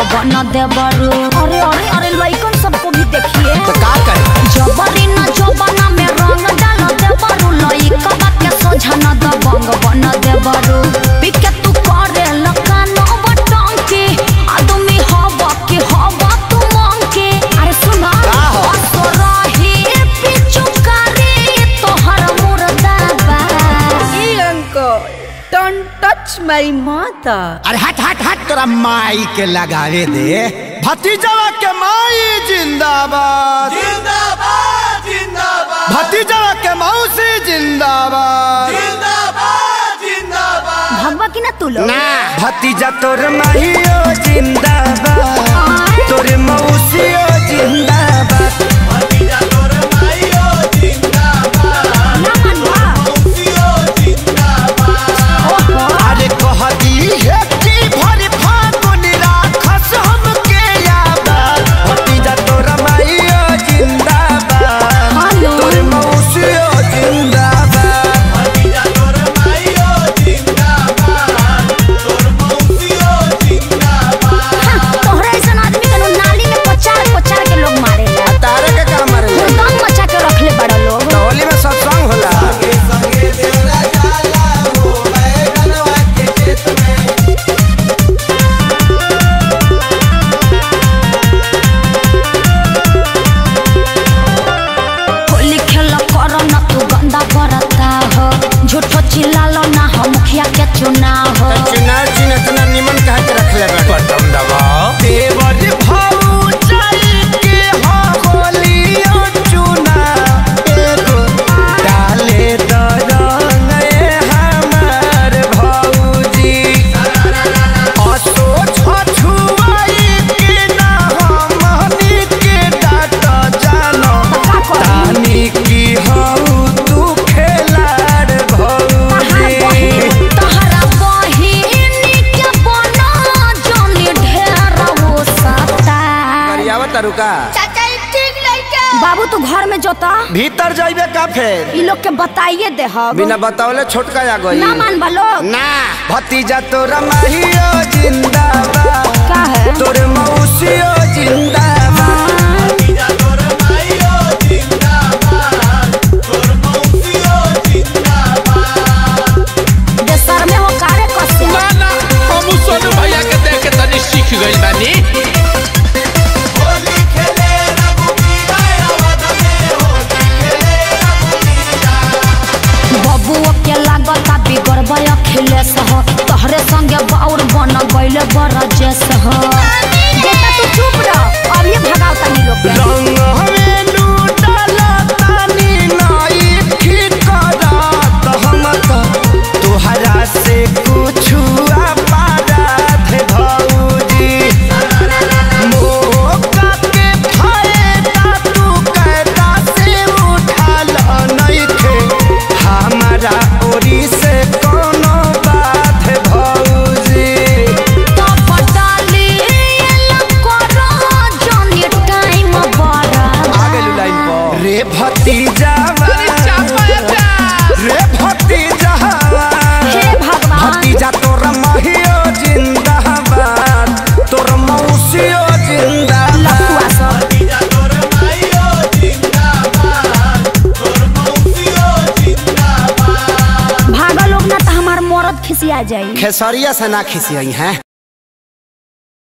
देवरू अरे अरे अरे लइकन सबको भी देखिए। तो का करे? जबरी न जबना में रंग डाल देवरू लइका के सोझा न दबंग बन देवरू पिके तू करे लकान बटंकी। आदमी हवा के हवा तू मंकी। अरे सुना का हो? असरही पिचुकारी तोहर मुर्दाबा uncle, don't touch my mother. अरे हट हट हट तोरा माई के लगावे दे। भतीजवा के माई जिंदाबाद। जिंदाबाद जिंदाबाद। भतीजवा के मौसी जिंदाबाद। जिंदाबाद जिंदाबाद। भगवा की ना तू लोग ना भतीजा तोर माहियो जिंदाबाद। तोर मौसियो जिंदाबाद। झूठो चिल्लालो ना हो मुखिया के चुनाव। करियावा तरुका बाबू तू घर में जोता? भीतर जाइबे का फेर? ई लोग के बताइए दे हम। बिना बतावले छोटका आ गई। ना मान लोग। ना। भतीजा तोरा माहियो जिंदाबाद। का है? तोर मौसियो जिंदाबाद। भतीजा तोर माइयो जिंदाबाद तोर मौसियो जिंदाबाद देशर में हो कारे कसे ना ना हम सोनू भैया के देख के तनी सीख गइल बानी। अखिलेश हो तोहरे संगे बाउर बन गइले बरजेश हो बेटा तू चुप रह अब ये भगाओ तनी लोग। रंग रे भतीजा। तोर महियो जिंदाबाद तोर मौसियो भागो लोग ना तो हमार मरद खिसिया जाई। खेसरिया से ना खिसियई हैं।